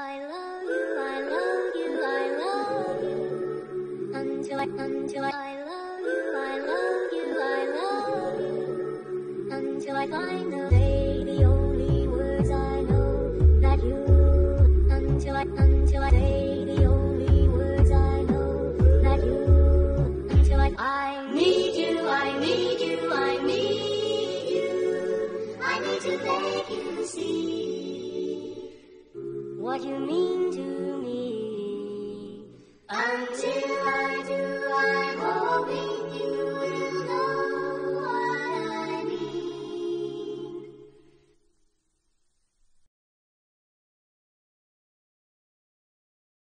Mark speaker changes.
Speaker 1: I love you, I love you, I love you. Until I, until I, I love you, I love you, I love you. Until I finally say the only words I know that you. Until I, until I say the only words I know that you. Until I, I need you, I need you, I need you. I need to make you see what you mean to